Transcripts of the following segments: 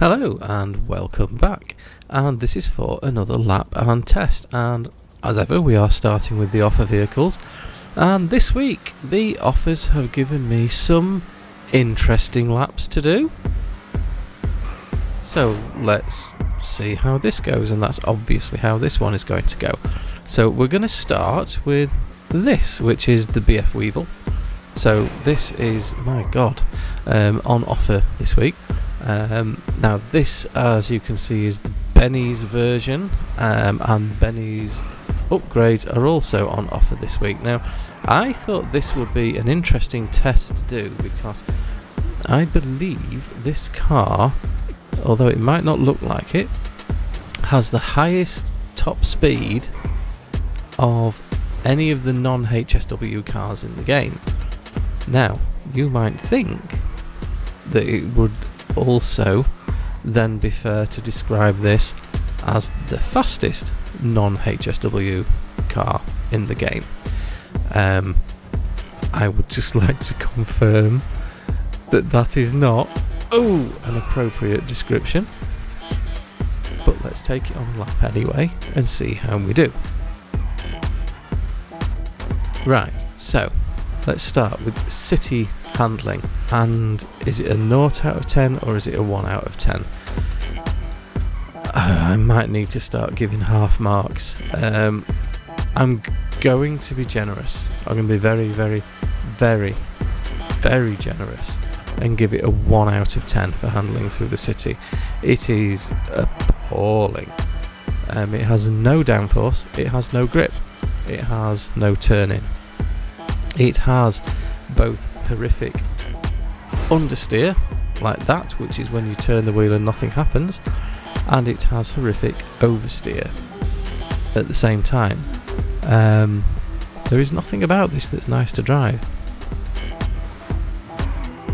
Hello and welcome back. And this is for another lap and test. And as ever, we are starting with the offer vehicles. And this week, the offers have given me some interesting laps to do. So let's see how this goes, and that's obviously how this one is going to go. So we're going to start with this, which is the BF Weevil. So this is, my god, um, on offer this week. Um, now this, as you can see, is the Benny's version, um, and Benny's upgrades are also on offer this week. Now, I thought this would be an interesting test to do because I believe this car, although it might not look like it, has the highest top speed of any of the non-HSW cars in the game. Now, you might think that it would also then be fair to describe this as the fastest non-HSW car in the game. Um, I would just like to confirm that that is not oh an appropriate description. But let's take it on lap anyway and see how we do. Right, so let's start with city handling. And is it a naught out of 10 or is it a 1 out of 10? Uh, I might need to start giving half marks. Um, I'm going to be generous. I'm going to be very, very, very, very generous and give it a 1 out of 10 for handling through the city. It is appalling. Um, it has no downforce, it has no grip, it has no turning. It has both horrific understeer, like that, which is when you turn the wheel and nothing happens, and it has horrific oversteer at the same time. Um, there is nothing about this that's nice to drive.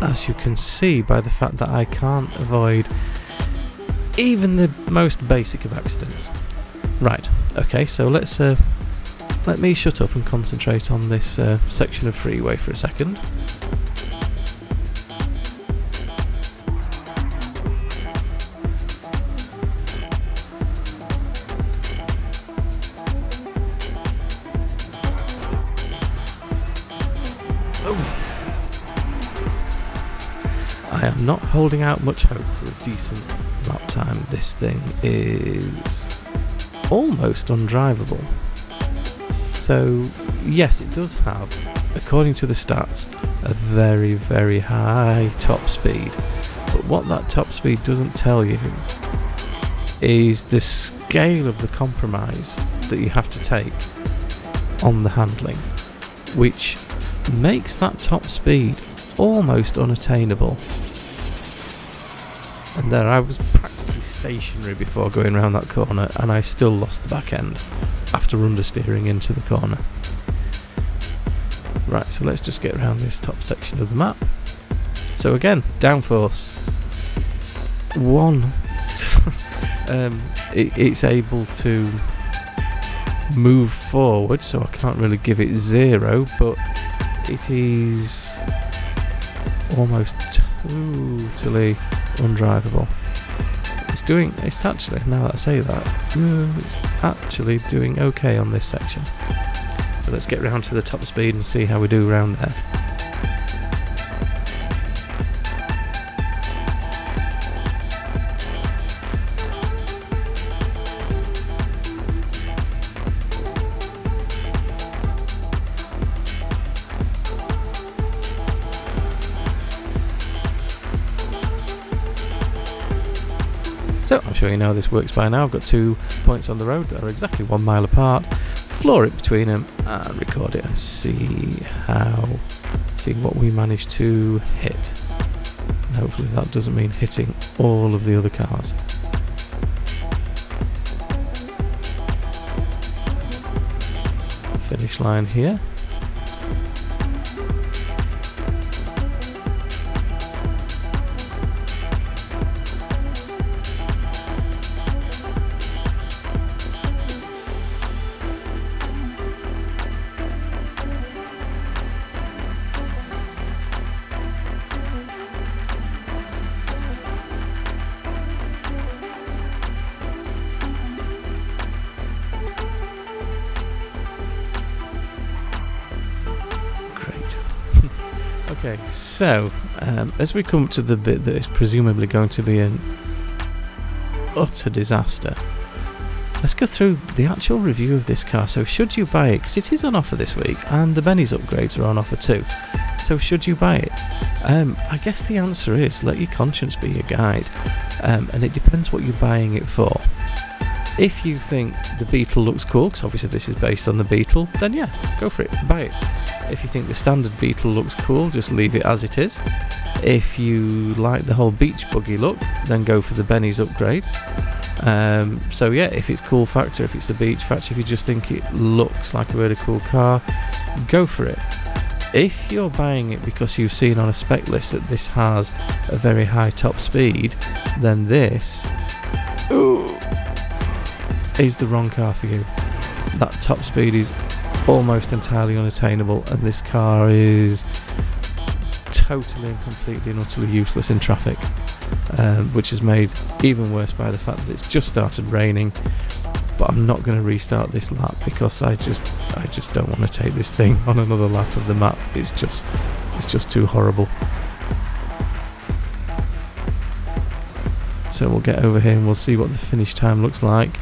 As you can see by the fact that I can't avoid even the most basic of accidents. Right, okay, so let's uh, let me shut up and concentrate on this uh, section of freeway for a second. Not holding out much hope for a decent lap time. This thing is almost undrivable. So, yes, it does have, according to the stats, a very, very high top speed. But what that top speed doesn't tell you is the scale of the compromise that you have to take on the handling, which makes that top speed almost unattainable. And there I was practically stationary before going around that corner, and I still lost the back end after understeering into the corner. Right, so let's just get around this top section of the map. So again, downforce. One. um, it, it's able to move forward, so I can't really give it zero, but it is almost totally undrivable. It's doing, it's actually, now that I say that, mm, it's actually doing okay on this section. So let's get round to the top speed and see how we do around there. So I'm sure you know how this works by now. I've got two points on the road that are exactly one mile apart. Floor it between them and record it and see how, see what we manage to hit. And hopefully that doesn't mean hitting all of the other cars. Finish line here. Okay, so um, as we come to the bit that is presumably going to be an utter disaster, let's go through the actual review of this car. So, should you buy it? Because it is on offer this week, and the Benny's upgrades are on offer too. So, should you buy it? Um, I guess the answer is let your conscience be your guide, um, and it depends what you're buying it for. If you think the Beetle looks cool, because obviously this is based on the Beetle, then yeah, go for it, buy it. If you think the standard Beetle looks cool, just leave it as it is. If you like the whole beach buggy look, then go for the Benny's upgrade. Um, so yeah, if it's cool factor, if it's the beach factor, if you just think it looks like a really cool car, go for it. If you're buying it because you've seen on a spec list that this has a very high top speed, then this ooh, is the wrong car for you. That top speed is almost entirely unattainable, and this car is totally and completely and utterly useless in traffic, um, which is made even worse by the fact that it's just started raining. But I'm not going to restart this lap because I just I just don't want to take this thing on another lap of the map. It's just it's just too horrible. So we'll get over here and we'll see what the finish time looks like.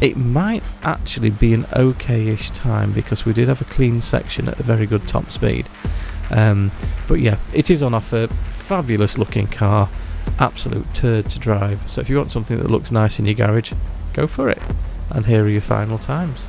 It might actually be an okay-ish time because we did have a clean section at a very good top speed. Um, but yeah, it is on offer. Fabulous looking car, absolute turd to drive. So if you want something that looks nice in your garage, go for it. And here are your final times.